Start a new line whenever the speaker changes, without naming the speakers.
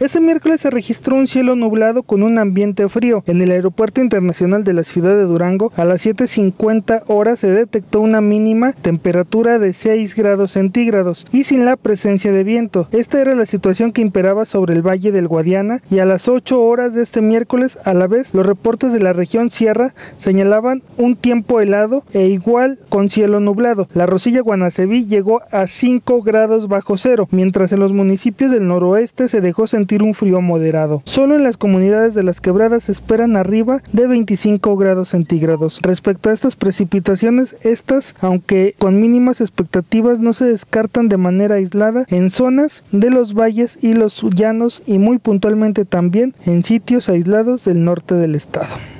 Este miércoles se registró un cielo nublado con un ambiente frío. En el Aeropuerto Internacional de la ciudad de Durango, a las 7.50 horas se detectó una mínima temperatura de 6 grados centígrados y sin la presencia de viento. Esta era la situación que imperaba sobre el Valle del Guadiana y a las 8 horas de este miércoles, a la vez, los reportes de la región Sierra señalaban un tiempo helado e igual con cielo nublado. La Rosilla Guanaceví llegó a 5 grados bajo cero, mientras en los municipios del noroeste se dejó sentir un frío moderado. Solo en las comunidades de las quebradas se esperan arriba de 25 grados centígrados. Respecto a estas precipitaciones, estas, aunque con mínimas expectativas, no se descartan de manera aislada en zonas de los valles y los llanos y muy puntualmente también en sitios aislados del norte del estado.